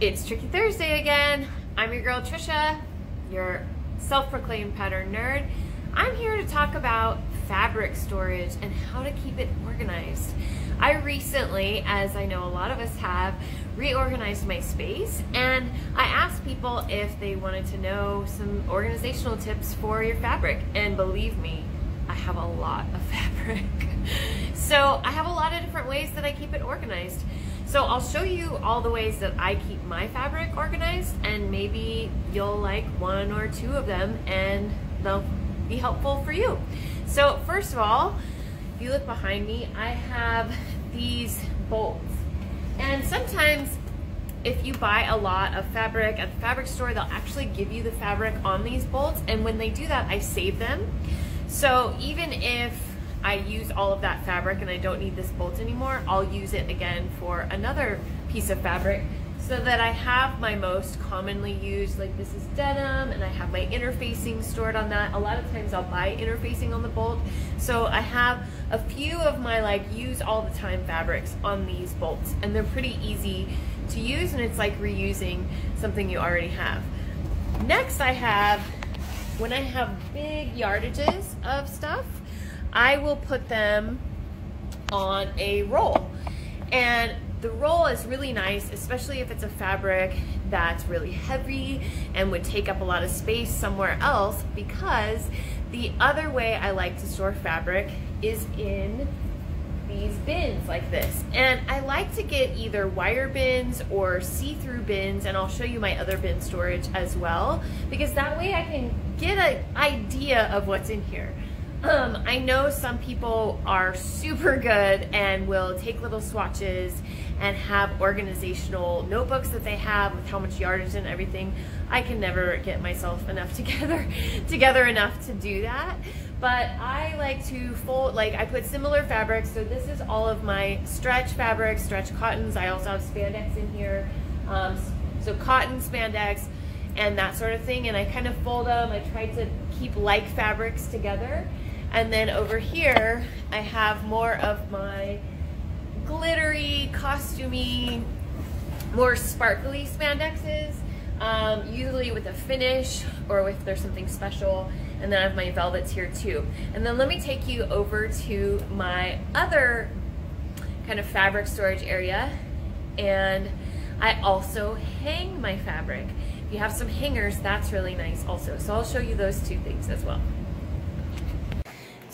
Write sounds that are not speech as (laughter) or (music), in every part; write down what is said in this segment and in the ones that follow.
It's Tricky Thursday again. I'm your girl Tricia, your self-proclaimed pattern nerd. I'm here to talk about fabric storage and how to keep it organized. I recently, as I know a lot of us have, reorganized my space and I asked people if they wanted to know some organizational tips for your fabric. And believe me, I have a lot of (laughs) fabric. so I have a lot of different ways that I keep it organized. So I'll show you all the ways that I keep my fabric organized and maybe you'll like one or two of them and they'll be helpful for you. So first of all, if you look behind me, I have these bolts. And sometimes if you buy a lot of fabric at the fabric store, they'll actually give you the fabric on these bolts. And when they do that, I save them. So even if I use all of that fabric and I don't need this bolt anymore, I'll use it again for another piece of fabric so that I have my most commonly used, like this is denim, and I have my interfacing stored on that. A lot of times I'll buy interfacing on the bolt. So I have a few of my like use all the time fabrics on these bolts, and they're pretty easy to use, and it's like reusing something you already have. Next I have, when I have big yardages of stuff, I will put them on a roll. And the roll is really nice, especially if it's a fabric that's really heavy and would take up a lot of space somewhere else because the other way I like to store fabric is in these bins like this. And I like to get either wire bins or see-through bins, and I'll show you my other bin storage as well, because that way I can get an idea of what's in here. Um, I know some people are super good and will take little swatches and have organizational notebooks that they have with how much yardage and everything. I can never get myself enough (laughs) together together enough to do that. But I like to fold, like I put similar fabrics. So this is all of my stretch fabrics, stretch cottons. I also have spandex in here. Um, so cotton, spandex, and that sort of thing. And I kind of fold them. I try to keep like fabrics together. And then over here, I have more of my glittery, costumey, more sparkly spandexes, um, usually with a finish or if there's something special. And then I have my velvets here too. And then let me take you over to my other kind of fabric storage area. And I also hang my fabric. If you have some hangers, that's really nice also. So I'll show you those two things as well.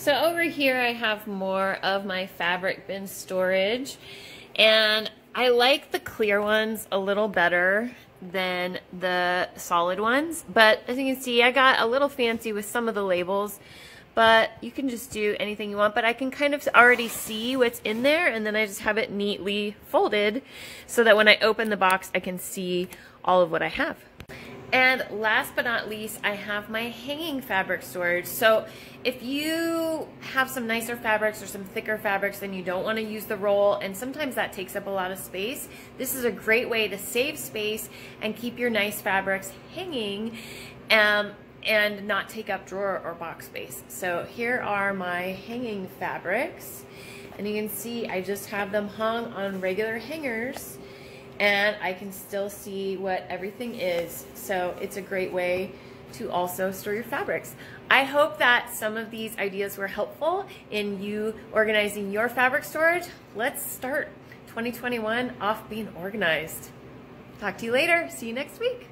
So over here I have more of my fabric bin storage and I like the clear ones a little better than the solid ones but as you can see I got a little fancy with some of the labels but you can just do anything you want but I can kind of already see what's in there and then I just have it neatly folded so that when I open the box I can see all of what I have. And last but not least, I have my hanging fabric storage. So if you have some nicer fabrics or some thicker fabrics and you don't want to use the roll, and sometimes that takes up a lot of space, this is a great way to save space and keep your nice fabrics hanging um, and not take up drawer or box space. So here are my hanging fabrics. And you can see I just have them hung on regular hangers and I can still see what everything is. So it's a great way to also store your fabrics. I hope that some of these ideas were helpful in you organizing your fabric storage. Let's start 2021 off being organized. Talk to you later. See you next week.